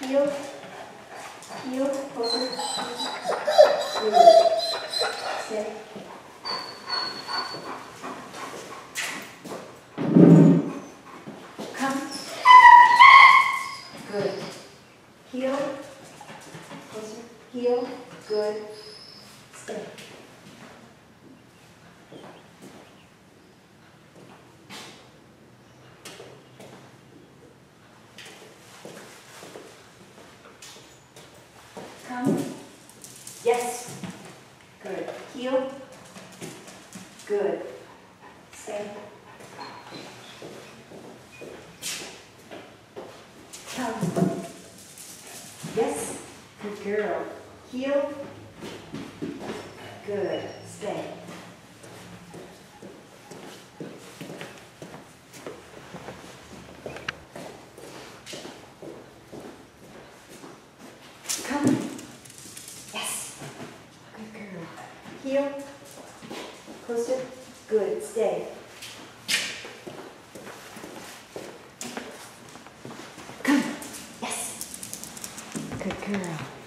heel, heel. Come. Good. Heel, closer, heel, good. Stay. Come. Yes. Good. Heel. Good. Stay. Come. Yes. Good girl. Heel. Good. Stay. Come. Yes. Good girl. Heel. Closer. Good. Stay. Come. Yes. Good girl.